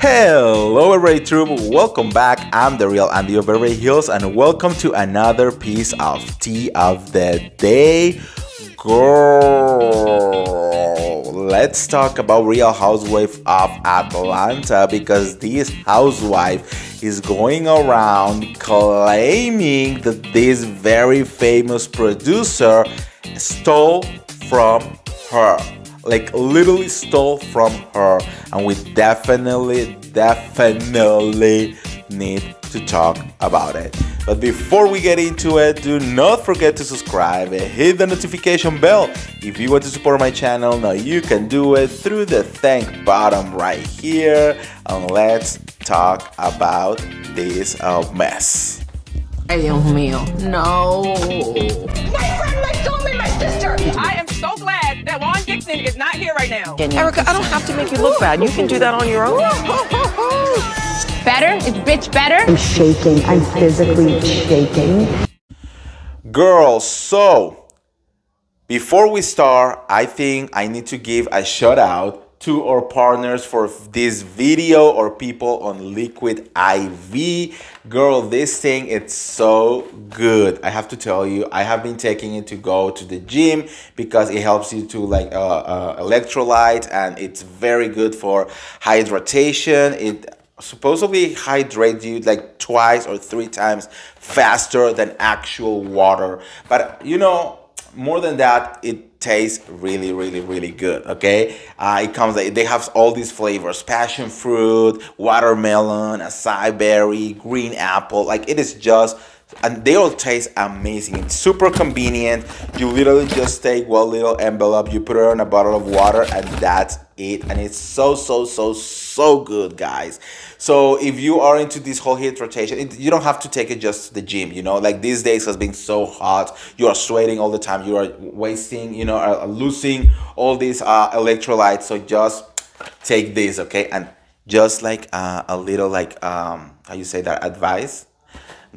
Hello everybody troop, welcome back. I'm the real Andy of Beverly Hills and welcome to another piece of tea of the day. Girl, let's talk about Real Housewife of Atlanta because this housewife is going around claiming that this very famous producer stole from her like literally stole from her and we definitely definitely need to talk about it but before we get into it do not forget to subscribe and hit the notification bell if you want to support my channel now you can do it through the thank bottom right here and let's talk about this uh, mess Ay, Dios mío. No. Here right now. Erica, I don't have to make you look bad. You can do that on your own. Better? Is bitch better? I'm shaking. I'm physically shaking. Girls, so before we start, I think I need to give a shout out to our partners for this video or people on Liquid IV. Girl, this thing it's so good. I have to tell you, I have been taking it to go to the gym because it helps you to like uh, uh, electrolyte and it's very good for hydration. It supposedly hydrates you like twice or three times faster than actual water. But you know, more than that, it tastes really, really, really good. Okay, uh, it comes. They have all these flavors: passion fruit, watermelon, acai berry, green apple. Like it is just. And they all taste amazing. It's super convenient. You literally just take one little envelope, you put it in a bottle of water, and that's it. And it's so, so, so, so good, guys. So if you are into this whole heat rotation, it, you don't have to take it just to the gym. You know, like these days has been so hot. You are sweating all the time. You are wasting, you know, uh, losing all these uh, electrolytes. So just take this, okay? And just like uh, a little like um, how you say that advice,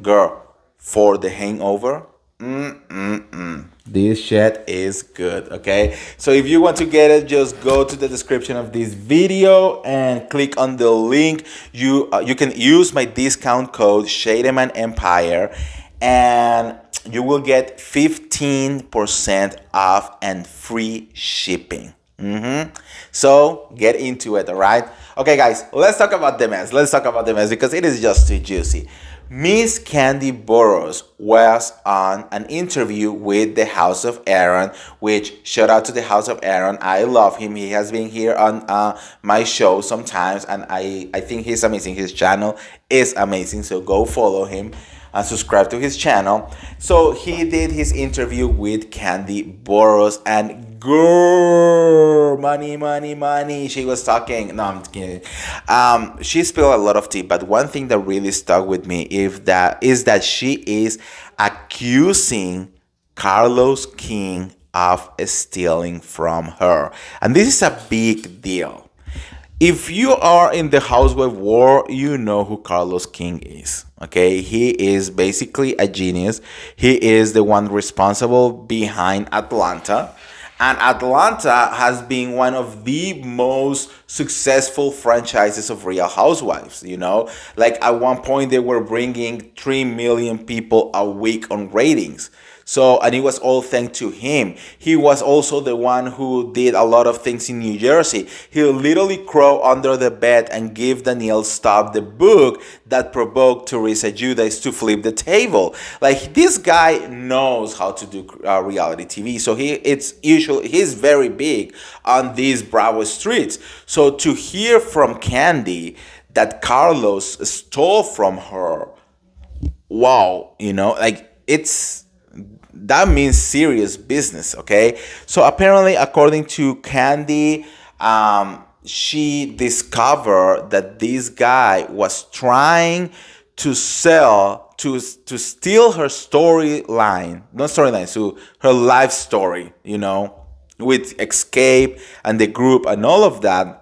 girl, for the hangover. Mm-mm-mm. This shit is good, okay? So if you want to get it, just go to the description of this video and click on the link. You uh, you can use my discount code Scheidemann Empire, and you will get 15% off and free shipping. Mm-hmm. So get into it, all right? Okay, guys, let's talk about the mess. Let's talk about the mess because it is just too juicy. Miss Kandi Burruss was on an interview with the House of Aaron, which shout out to the House of Aaron. I love him. He has been here on uh, my show sometimes, and I, I think he's amazing. His channel is amazing, so go follow him and subscribe to his channel. So he did his interview with Kandi Burruss, and girl, money, money, money. She was talking. No, I'm kidding. Um, she spilled a lot of tea, but one thing that really stuck with me if that is that she is accusing Carlos King of stealing from her, and this is a big deal. If you are in the housewife war, you know who Carlos King is. Okay, he is basically a genius. He is the one responsible behind Atlanta. And Atlanta has been one of the most successful franchises of Real Housewives. You know, like at one point they were bringing 3 million people a week on ratings. So, and it was all thanks to him. He was also the one who did a lot of things in New Jersey. He literally crawled under the bed and gave Danielle Staub the book that provoked Teresa Giudice to flip the table. Like this guy knows how to do uh, reality TV. So he, it's usually he's very big on these Bravo streets. So to hear from Kandi that Carlos stole from her, wow, you know, like it's that means serious business okay? So apparently according to Kandi, um, she discovered that this guy was trying to sell to to steal her storyline not storyline so her life story you know with Xscape and the group and all of that.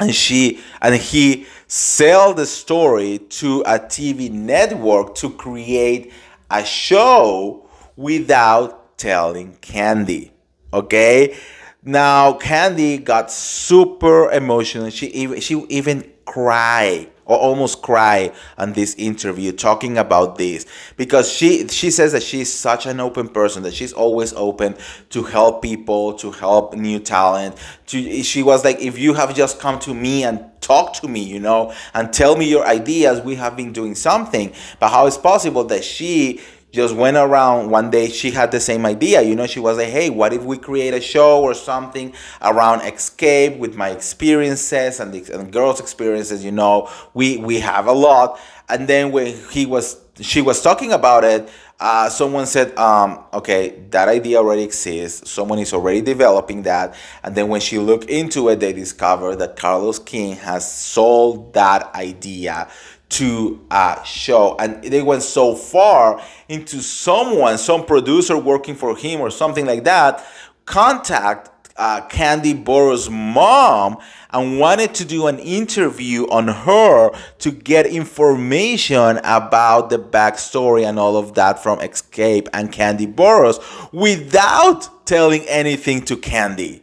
And she and he sell the story to a tv network to create a show without telling Kandi. Okay? Now Kandi got super emotional. She even she even cry or almost cry on this interview talking about this because she she says that she's such an open person that she's always open to help people to help new talent to she was like if you have just come to me and talk to me you know and tell me your ideas we have been doing something but how is possible that she just went around one day she had the same idea you know she was like hey what if we create a show or something around Xscape with my experiences and the and girls experiences you know we we have a lot. And then when he was she was talking about it uh, someone said um, okay that idea already exists. Someone is already developing that. And then when she looked into it they discovered that carlos king has sold that idea to a show and they went so far into someone some producer working for him or something like that contact uh, Kandi Burruss' mom and wanted to do an interview on her to get information about the backstory and all of that from Xscape and Kandi Burruss without telling anything to Kandi.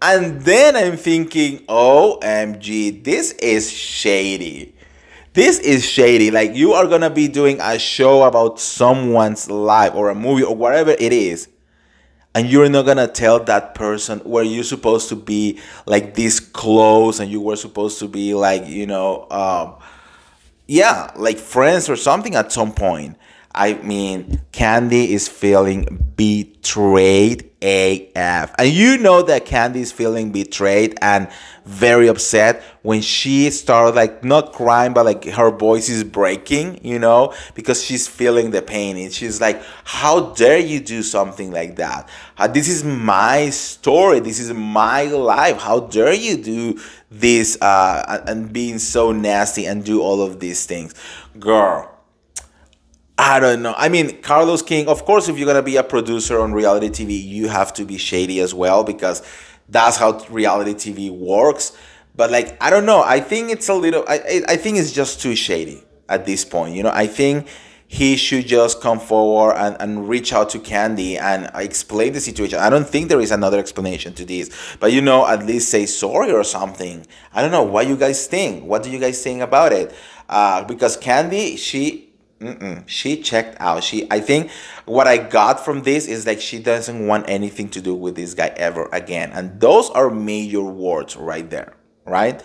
And then I'm thinking, OMG, this is shady. This is shady. Like, you are gonna be doing a show about someone's life or a movie or whatever it is and you're not gonna tell that person where you're supposed to be like this close and you were supposed to be like you know um, yeah like friends or something at some point i mean Kandi is feeling betrayed af and you know that Kandi is feeling betrayed and very upset when she started like not crying but like her voice is breaking you know because she's feeling the pain. And she's like how dare you do something like that? Uh, this is my story. This is my life. How dare you do this uh, and being so nasty and do all of these things. Girl I don't know. I mean, Carlos King, of course, if you're going to be a producer on reality TV, you have to be shady as well because that's how reality TV works. But like, I don't know. I think it's a little. I I think it's just too shady at this point. You know, I think he should just come forward and, and reach out to Kandi and explain the situation. I don't think there is another explanation to this, but you know, at least say sorry or something. I don't know what you guys think. What do you guys think about it? Uh, because Kandi, she Mm-mm. She checked out. She, I think, what I got from this is like she doesn't want anything to do with this guy ever again, and those are major words right there, right?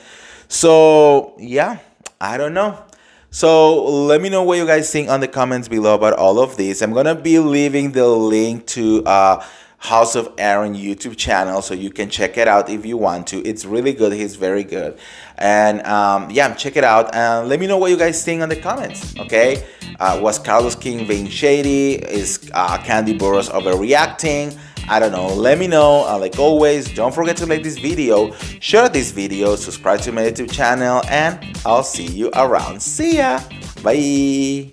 So yeah, I don't know. So let me know what you guys think on the comments below about all of this. I'm gonna be leaving the link to uh, House of Aaron YouTube channel, so you can check it out if you want to. It's really good. He's very good, and um, yeah, check it out and let me know what you guys think on the comments. Okay, uh, was Carlos King being shady? Is uh, Kandi Burruss overreacting? I don't know. Let me know. Uh, like always, don't forget to like this video, share this video, subscribe to my YouTube channel, and I'll see you around. See ya. Bye.